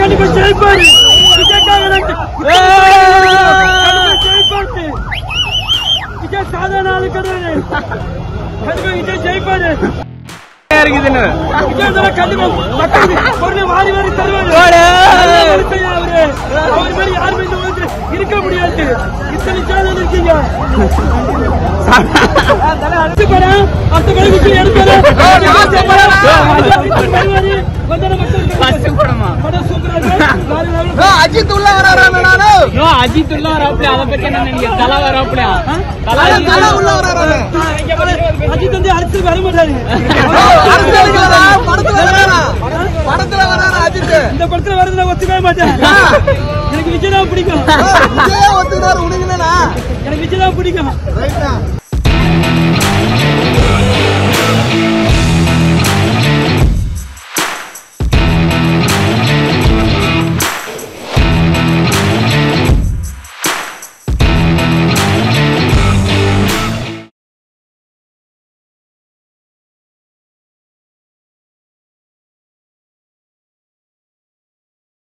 கண்டிப்பா ஜெயிப்பாரு. ஜெயிப்பாரு. விஜய் சாதாரண ஆளு கிடையாது. கண்டிப்பா விஜய் ஜெயிப்பாரு. இருக்குதுன்னு கண்டிப்பா பொருளை வாரி வாரி தருவாரு. அவர் அஜித் உள்ள நோ அஜித் உள்ள வராப்ல அதை பத்தி என்ன நினைக்கிற தலை வராப்ல தலை தலை உள்ள வராரு அஜித் வந்து அரசியல் வர மாட்டாரு அரசியலுக்கு வரா படத்துல வராரா படத்துல வராரா அஜித்? இந்த படத்துல வரது நான் ஒத்துக்கவே மாட்டேன். எனக்கு விஜய் தான் பிடிக்கும் எனக்கு விஜய் தான் பிடிக்கும். ரைட்டா